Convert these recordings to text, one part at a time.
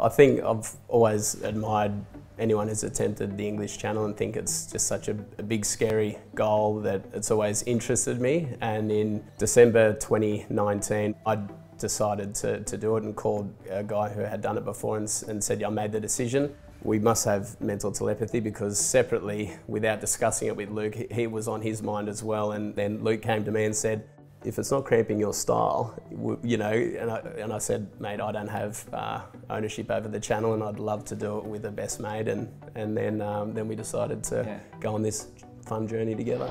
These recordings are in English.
I think I've always admired anyone who's attempted the English Channel and think it's just such a, a, big scary goal that it's always interested me and in December 2019 I decided to, to do it and called a guy who had done it before and, and said yeah, I made the decision. We must have mental telepathy because separately, without discussing it with Luke, he, he was on his mind as well and then Luke came to me and said if it's not cramping your style, you know, and I, and I said, mate, I don't have uh, ownership over the channel and I'd love to do it with the best mate. And, and then, um, then we decided to yeah. go on this fun journey together.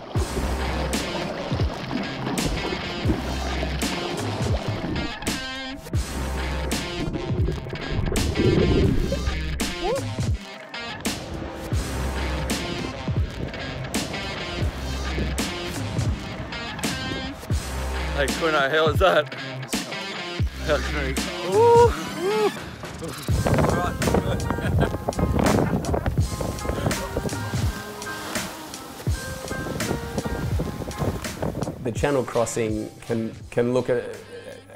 Quino, how was that? The channel crossing can, can look at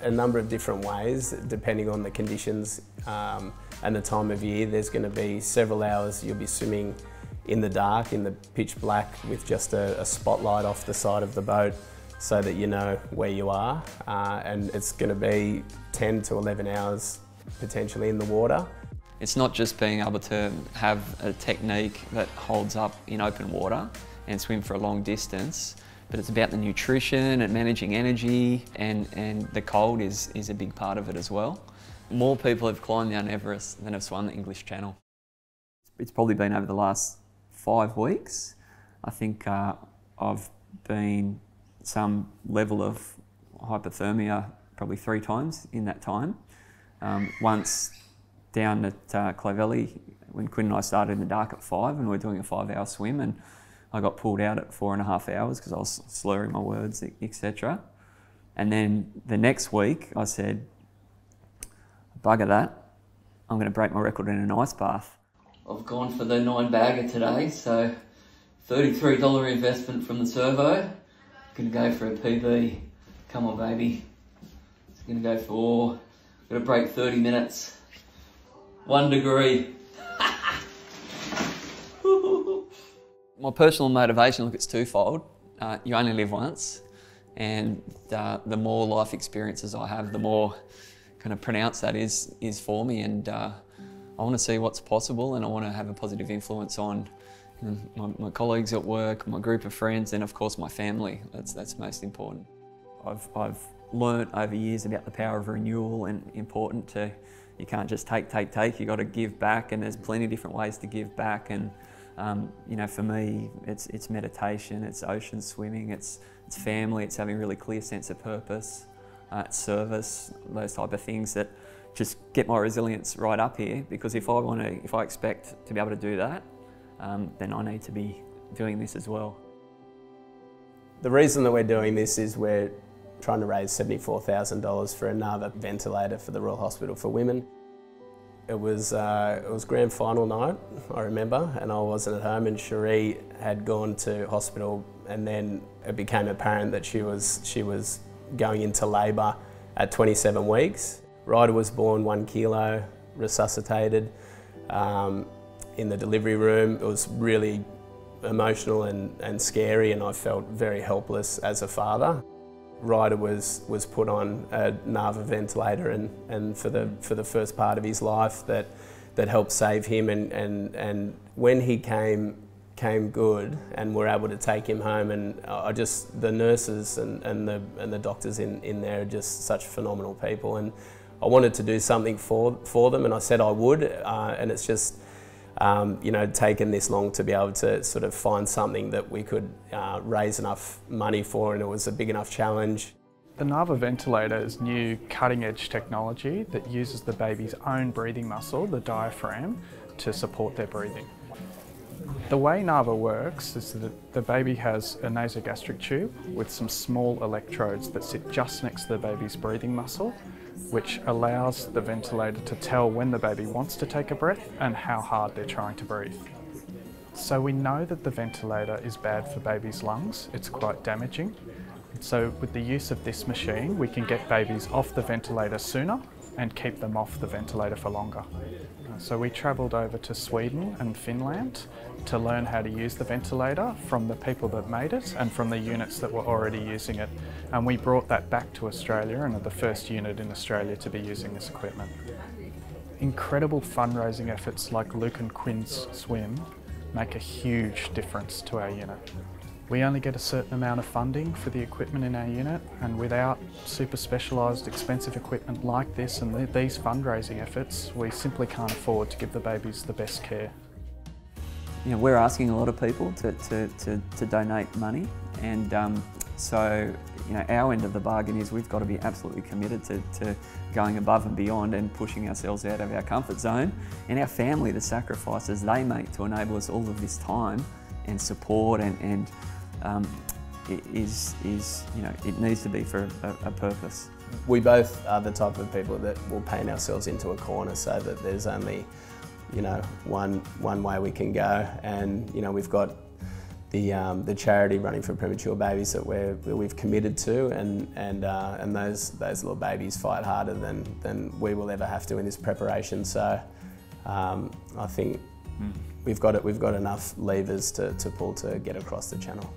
a number of different ways depending on the conditions um, and the time of year. There's going to be several hours you'll be swimming in the dark, in the pitch black with just a, a spotlight off the side of the boat so that you know where you are. Uh, and it's going to be 10 to 11 hours potentially in the water. It's not just being able to have a technique that holds up in open water and swim for a long distance, but it's about the nutrition and managing energy and, and the cold is, is a big part of it as well. More people have climbed Mount Everest than have swum the English Channel. It's probably been over the last five weeks. I think uh, I've been some level of hypothermia probably three times in that time. Um, once down at uh, Clovelly, when Quinn and I started in the dark at five and we are doing a five hour swim and I got pulled out at four and a half hours because I was slurring my words, etc. And then the next week I said, bugger that, I'm going to break my record in an ice bath. I've gone for the nine bagger today, so $33 investment from the servo. Gonna go for a PB. Come on, baby. It's gonna go for, gonna break 30 minutes. One degree. My personal motivation, look, it's twofold. Uh, you only live once, and uh, the more life experiences I have, the more kind of pronounced that is, is for me. And uh, I want to see what's possible, and I want to have a positive influence on my, my, colleagues at work, my group of friends, and of course my family. That's, that's most important. I've, I've learnt over years about the power of renewal and important to, you can't just take, take, take, you've got to give back and there's plenty of different ways to give back and um, you know, for me, it's, it's meditation, it's ocean swimming, it's, it's family, it's having a really clear sense of purpose, uh, it's service, those type of things that just get my resilience right up here because if I want to, if I expect to be able to do that, um, then I need to be doing this as well. The reason that we're doing this is we're trying to raise $74,000 for another ventilator for the Royal Hospital for Women. It was, uh, it was grand final night, I remember, and I wasn't at home and Cherie had gone to hospital and then it became apparent that she was, she was going into labour at 27 weeks. Ryder was born one kilo, resuscitated. Um, in the delivery room. It was really emotional and, and scary and I felt very helpless as a father. Ryder was, was put on a NAVA ventilator and, and for, the, for the first part of his life that, that helped save him and, and, and when he came, came good and we were able to take him home and I just, the nurses and, and, the, and the doctors in, in there are just such phenomenal people and I wanted to do something for, for them and I said I would uh, and it's just, um, you know, taken this long to be able to sort of find something that we could uh, raise enough money for and it was a big enough challenge. The NAVA ventilator is new cutting edge technology that uses the baby's own breathing muscle, the diaphragm, to support their breathing. The way NAVA works is that the baby has a nasogastric tube with some small electrodes that sit just next to the baby's breathing muscle which allows the ventilator to tell when the baby wants to take a breath and how hard they're trying to breathe. So we know that the ventilator is bad for babies' lungs, it's quite damaging. So with the use of this machine, we can get babies off the ventilator sooner and keep them off the ventilator for longer. Uh, so we travelled over to Sweden and Finland to learn how to use the ventilator from the people that made it and from the units that were already using it. And we brought that back to Australia and are the first unit in Australia to be using this equipment. Incredible fundraising efforts like Luke and Quinn's Swim make a huge difference to our unit. We only get a certain amount of funding for the equipment in our unit and without super specialised expensive equipment like this and th these fundraising efforts, we simply can't afford to give the babies the best care. You know, we're asking a lot of people to, to, to, to donate money and um, so you know, our end of the bargain is we've got to be absolutely committed to, to going above and beyond and pushing ourselves out of our comfort zone and our family, the sacrifices they make to enable us all of this time and support and, and um, is, is, you know, it needs to be for a, a purpose. We both are the type of people that will paint ourselves into a corner so that there's only, you know, one, one way we can go and, you know, we've got the, um, the charity running for premature babies that we're, we've committed to and, and, uh, and those, those little babies fight harder than, than we will ever have to in this preparation. So um, I think mm. we've, got it, we've got enough levers to, to pull to get across the channel.